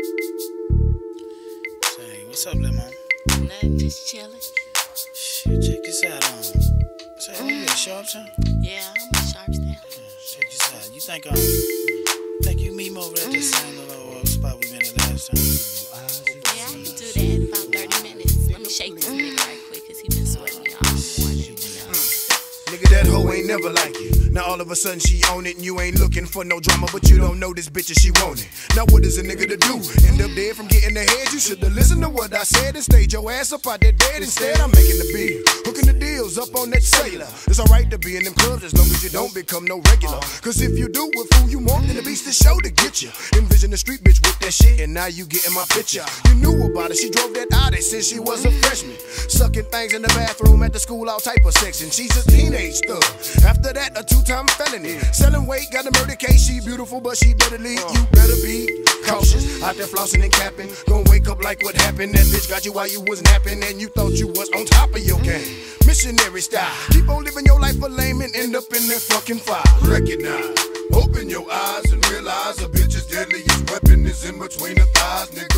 Say, what's up, Lil Mom? Nothing, just chilling. Shit, check this out on. Say, what you at Sharpstown? Yeah, I'm in Sharpstown. Check this out. You think um, think you meet me over at this same little uh, spot we met at last time? Ain't never like you. Now all of a sudden she own it and you ain't looking for no drama, but you don't know this bitch and she want it. Now what is a nigga to do? End up dead from getting the head? You should've listened to what I said and stayed your ass up out that bed. Instead, I'm making the bill, hooking the deals up on that cellular. It's alright to be in them clubs as long as you don't become no regular. Cause if you do, with fool you more than the beast to show to get you. Envision the street bitch with that shit, and now you getting my picture. You knew about it, she drove that Audi since she was a freshman. Sucking things in the bathroom at the school, all type of section. She's a teenage thug. After that, a two-time felony. Selling weight, got a murder case. She beautiful, but she better leave. You better be cautious. Out there flossing and capping. Gonna wake up like what happened. That bitch got you while you was napping, and you thought you was on top of your game. Missionary style. Keep on living your life for lame and end up in the fucking fire. Recognize. Open your eyes and realize a bitch's deadliest weapon is in between the thighs. Nigga,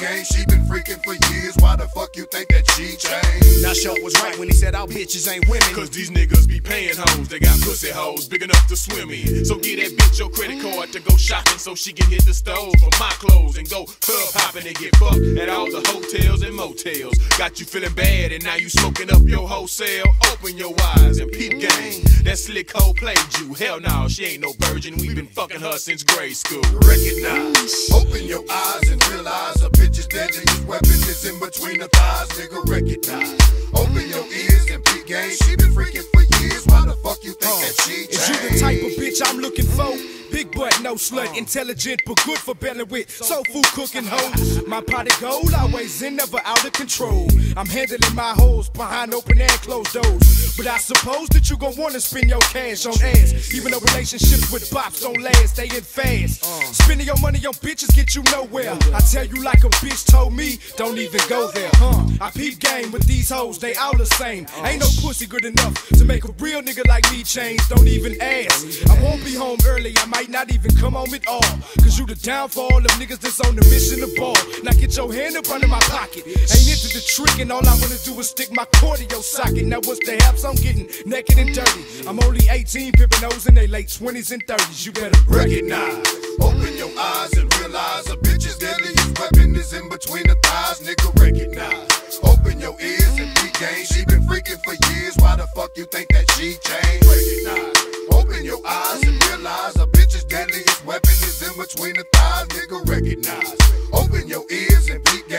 game. She been freaking for years. Why the fuck you think that she changed? Now Short was right when he said our bitches ain't women. Cause these niggas be paying hoes, they got pussy hoes big enough to swim in. So get that bitch your credit card to go shopping so she can hit the stove for my clothes and go club hopping and get fucked at all the hotels and motels. Got you feeling bad and now you smoking up your wholesale. Open your eyes and peep game. That slick hoe played you. Hell no, she ain't no virgin. we been fucking her since grade school. Recognize. Open your eyes and realize a bitch's deadliest weapon is in between the thighs. Nigga, recognize. Open your ears and peep game. She been freaking for years. Why the fuck you think that she changed? Is you the type of bitch I'm looking for? Big butt, no slut, uh. intelligent but good for belling with soul food cooking hoes. My pot of gold always in, never out of control. I'm handling my hoes behind open and closed doors. But I suppose that you gon' wanna spend your cash on ass. Even though relationships with bops don't last, they end fast. Uh. Spending your money on bitches get you nowhere. I tell you like a bitch told me, don't even go there. Huh? I peep game with these hoes, they all the same. Uh. Ain't no pussy good enough to make a real nigga like me change. Don't even ask. I won't be home early, I might not even come home at all. Cause you the downfall of niggas that's on the mission to ball. Now get your hand up under my pocket. Ain't into the trick, and all I wanna do is stick my cord in your socket. Now what's the haps I'm getting? Naked and dirty. I'm only 18, pimping those in their late 20s and 30s. You better recognize. Open your eyes and realize a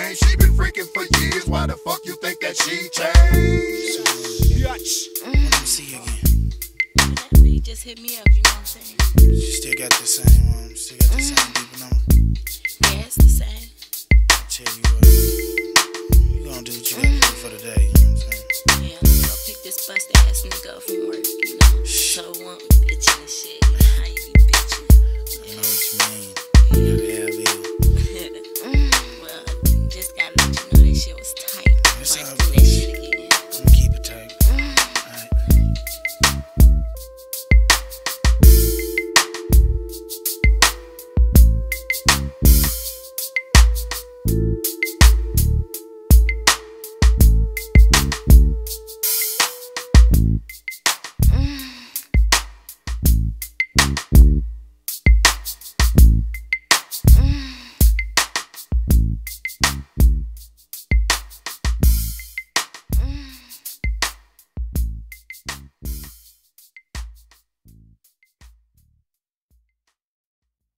and peep game. She been freaking for years. Why the fuck you think that she changed? Yatch. Let see you again. Whatever, you just hit me up, you know what I'm saying? You still got the same, um, still got the same people number. Yeah, it's the same. I tell you what, you gonna do what you gotta do for the day. You know what I'm saying? Yeah, I'm gonna go pick this busted ass nigga up from work, you know? So want bitching and shit. Tight. It's